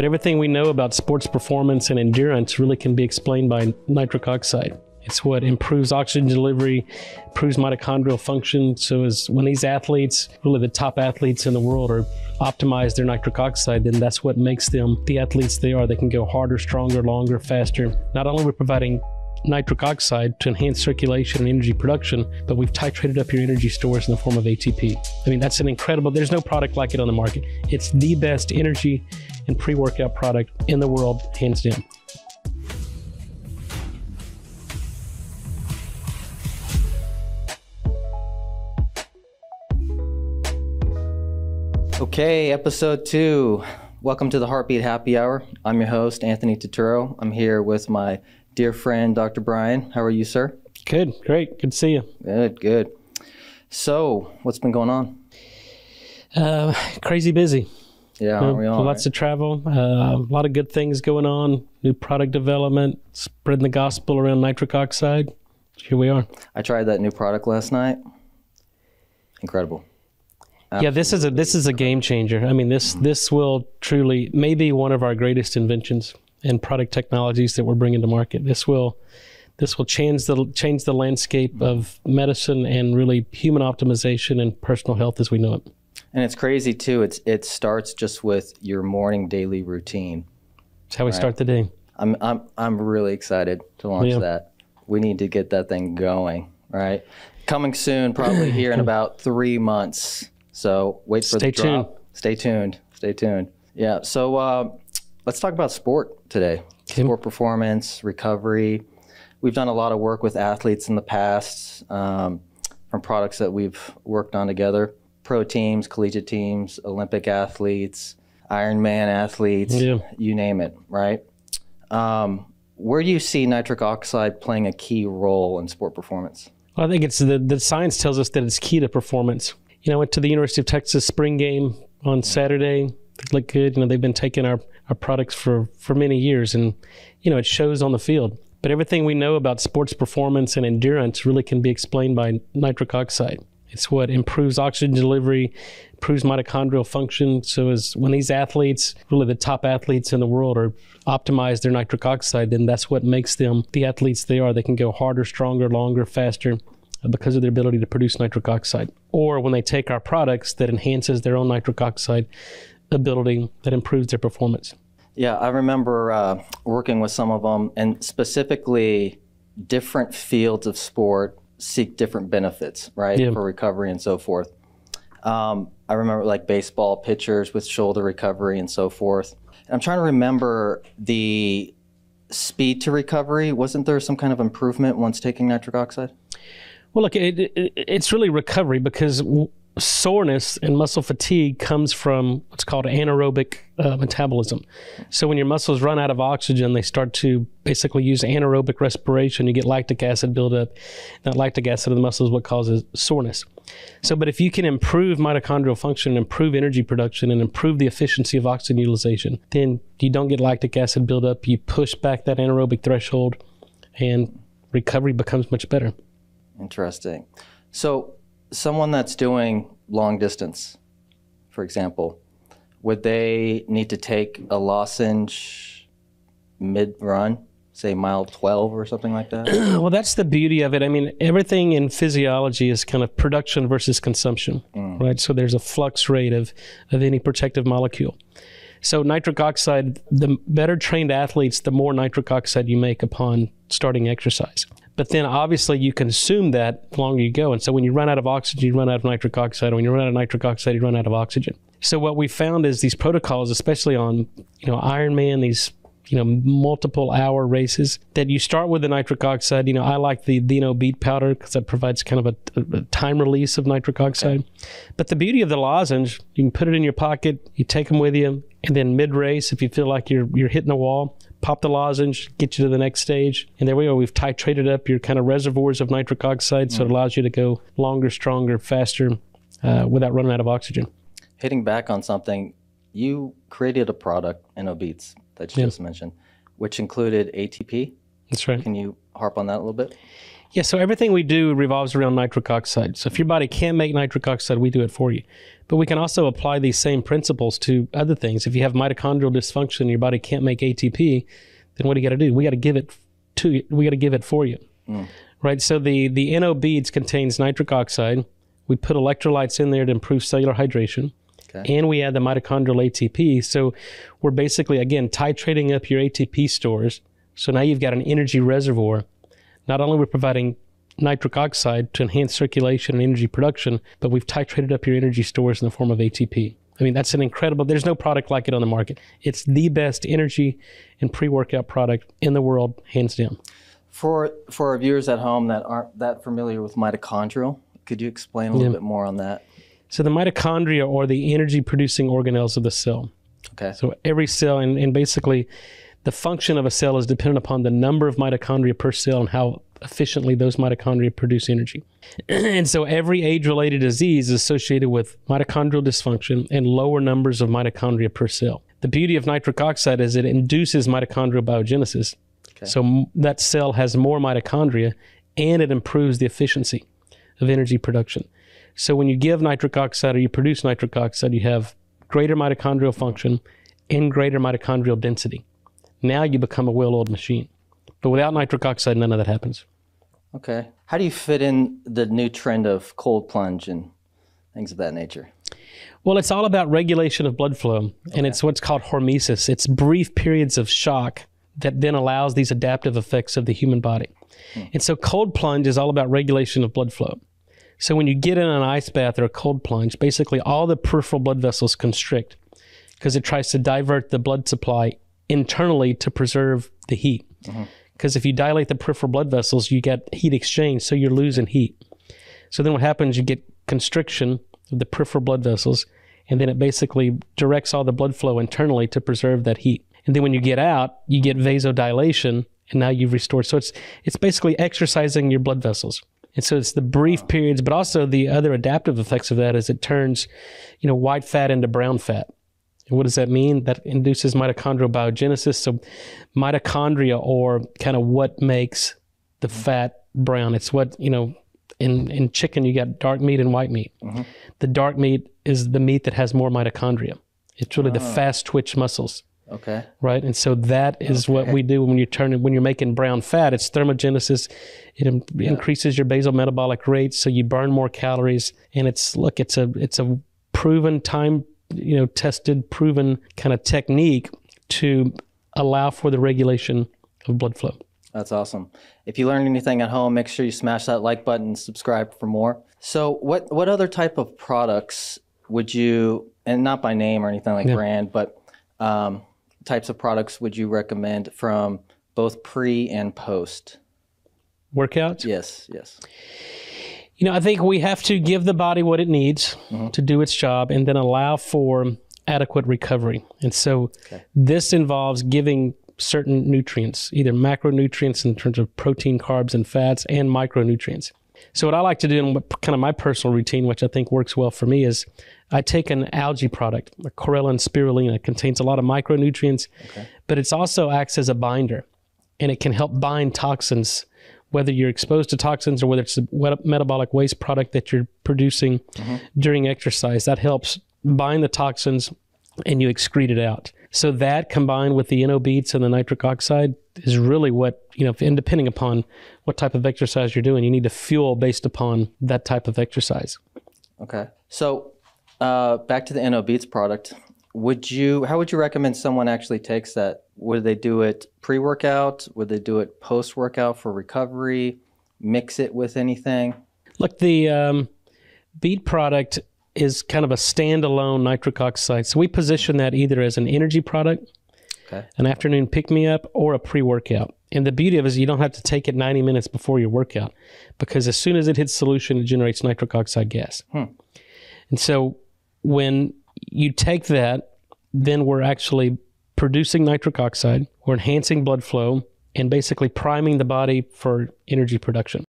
But everything we know about sports performance and endurance really can be explained by nitric oxide. It's what improves oxygen delivery, improves mitochondrial function. So as when these athletes, really the top athletes in the world, are optimize their nitric oxide, then that's what makes them the athletes they are. They can go harder, stronger, longer, faster. Not only we're we providing nitric oxide to enhance circulation and energy production, but we've titrated up your energy stores in the form of ATP. I mean, that's an incredible, there's no product like it on the market. It's the best energy and pre workout product in the world, hands down. Okay, episode two. Welcome to the Heartbeat Happy Hour. I'm your host, Anthony Turturro. I'm here with my dear friend, Dr. Bryan. How are you, sir? Good, great. Good to see you. Good, good. So, what's been going on? Uh, crazy busy. Yeah, we all lots of travel, uh, a lot of good things going on, new product development, spreading the gospel around nitric oxide. Here we are. I tried that new product last night. Incredible. Yeah, this is a this is a game changer. I mean, this this will truly maybe one of our greatest inventions and product technologies that we're bringing to market. This will this will change the change the landscape of medicine and really human optimization and personal health as we know it. And it's crazy too. It's it starts just with your morning daily routine. It's how we start the day. I'm I'm I'm really excited to launch Yeah. that. We need to get that thing going, right? Coming soon, probably here in about three months. So wait for Stay the drop. Stay tuned. Stay tuned. Yeah. So uh, let's talk about sport today. Sport performance, recovery. We've done a lot of work with athletes in the past um, from products that we've worked on together. Pro teams, collegiate teams, Olympic athletes, Ironman athletes, Yeah. you name it, right? Um, where do you see nitric oxide playing a key role in sport performance? Well, I think it's the the science tells us that it's key to performance. You know, I went to the University of Texas spring game on Saturday. They look good. You know, they've been taking our, our products for, for many years and, you know, it shows on the field. But everything we know about sports performance and endurance really can be explained by nitric oxide. It's what improves oxygen delivery, improves mitochondrial function. So as when these athletes, really the top athletes in the world, are optimize their nitric oxide, then that's what makes them the athletes they are. They can go harder, stronger, longer, faster uh, because of their ability to produce nitric oxide. Or when they take our products that enhances their own nitric oxide ability that improves their performance. Yeah, I remember uh, working with some of them, and specifically, different fields of sport seek different benefits, right, Yeah. for recovery and so forth. Um, I remember like baseball pitchers with shoulder recovery and so forth. And I'm trying to remember the speed to recovery. Wasn't there some kind of improvement once taking nitric oxide? Well, look, it, it, it's really recovery because w- soreness and muscle fatigue comes from what's called anaerobic uh, metabolism. So when your muscles run out of oxygen, they start to basically use anaerobic respiration. You get lactic acid buildup. That lactic acid in the muscle is what causes soreness. So, but if you can improve mitochondrial function, improve energy production, and improve the efficiency of oxygen utilization, then you don't get lactic acid buildup. You push back that anaerobic threshold, and recovery becomes much better. Interesting. So, someone that's doing long distance, for example, would they need to take a lozenge mid run, say mile 12 or something like that? Well, that's the beauty of it. I mean, everything in physiology is kind of production versus consumption, mm. right? So there's a flux rate of, of any protective molecule. So nitric oxide, the better trained athletes, the more nitric oxide you make upon starting exercise. But then obviously you consume that the longer you go. And so when you run out of oxygen, you run out of nitric oxide. When you run out of nitric oxide, you run out of oxygen. So what we found is these protocols, especially on, you know, Ironman, these you know, multiple hour races that you start with the nitric oxide. You know, I like the Dino beet powder because that provides kind of a, a time release of nitric oxide. But the beauty of the lozenge, you can put it in your pocket, you take them with you, and then mid race, if you feel like you're you're hitting the wall, pop the lozenge, get you to the next stage, and there we go. We've titrated up your kind of reservoirs of nitric oxide, so it allows you to go longer, stronger, faster, uh, without running out of oxygen. Hitting back on something, you created a product, InnoBeats, that you Yeah. just mentioned, which included ATP. That's right. Can you harp on that a little bit? Yeah, so everything we do revolves around nitric oxide. So if your body can't make nitric oxide, we do it for you. But we can also apply these same principles to other things. If you have mitochondrial dysfunction, your body can't make ATP, then what do you got to do? We got to give it to you. We got to give it for you. Mm. Right? So the the NO beads contains nitric oxide. We put electrolytes in there to improve cellular hydration. Okay. And we add the mitochondrial ATP. So we're basically again titrating up your ATP stores. So now you've got an energy reservoir not only we're providing nitric oxide to enhance circulation and energy production, but we've titrated up your energy stores in the form of ATP. I mean, that's an incredible, there's no product like it on the market. It's the best energy and pre workout product in the world, hands down. For for our viewers at home that aren't that familiar with mitochondrial, could you explain a little Yeah. bit more on that? So, the mitochondria are the energy producing organelles of the cell. Okay. So, every cell, and, and basically, the function of a cell is dependent upon the number of mitochondria per cell and how efficiently those mitochondria produce energy. and so, every age related disease is associated with mitochondrial dysfunction and lower numbers of mitochondria per cell. The beauty of nitric oxide is it induces mitochondrial biogenesis. Okay. So, that cell has more mitochondria and it improves the efficiency of energy production. So, when you give nitric oxide or you produce nitric oxide, you have greater mitochondrial function and greater mitochondrial density. Now you become a well oiled machine. But without nitric oxide, none of that happens. Okay. How do you fit in the new trend of cold plunge and things of that nature? Well, it's all about regulation of blood flow, and it's what's called hormesis. It's brief periods of shock that then allows these adaptive effects of the human body. Hmm. And so, cold plunge is all about regulation of blood flow. So, when you get in an ice bath or a cold plunge, basically all the peripheral blood vessels constrict because it tries to divert the blood supply internally to preserve the heat. Mm-hmm. Because if you dilate the peripheral blood vessels, you get heat exchange, so you're losing heat. So then what happens, you get constriction of the peripheral blood vessels, and then it basically directs all the blood flow internally to preserve that heat. And then when you get out, you get vasodilation, and now you've restored. So it's it's basically exercising your blood vessels. And so it's the brief periods, but also the other adaptive effects of that is it turns, you know, white fat into brown fat. And what does that mean? That induces mitochondrial biogenesis. So mitochondria or kind of what makes the mm-hmm. fat brown. It's what, you know, in, in chicken you got dark meat and white meat. Mm-hmm. The dark meat is the meat that has more mitochondria. It's really the ah. fast twitch muscles Okay. right? And so that is what we do when you turn it when you're making brown fat. It's thermogenesis. It in- increases your basal metabolic rate, so you burn more calories. And it's look, it's a it's a proven time, you know, tested, proven kind of technique to allow for the regulation of blood flow. That's awesome. If you learned anything at home, make sure you smash that like button and subscribe for more. So, what what other type of products would you, and not by name or anything like brand, but um, types of products would you recommend from both pre and post? Workouts. Yes, yes. You know, I think we have to give the body what it needs mm-hmm. to do its job and then allow for adequate recovery. And so this involves giving certain nutrients, either macronutrients in terms of protein, carbs, and fats, and micronutrients. So what I like to do in kind of my personal routine, which I think works well for me, is I take an algae product, a chlorella and spirulina. It contains a lot of micronutrients, but it also acts as a binder, and it can help bind toxins, whether you're exposed to toxins or whether it's a metabolic waste product that you're producing mm-hmm. during exercise. That helps bind the toxins, and you excrete it out. So that combined with the NO beads and the nitric oxide is really what, you know, and depending upon what type of exercise you're doing, you need to fuel based upon that type of exercise. Okay. So, uh, back to the NO Beats product. Would you? How would you recommend someone actually takes that? Would they do it pre-workout? Would they do it post-workout for recovery? Mix it with anything? Look, the um, bead product is kind of a standalone nitric oxide. So we position that either as an energy product, Okay. an afternoon pick me up, or a pre workout. And the beauty of it is you don't have to take it 90 minutes before your workout because as soon as it hits solution, it generates nitric oxide gas. Hmm. And so when you take that, then we're actually producing nitric oxide, we're enhancing blood flow, and basically priming the body for energy production.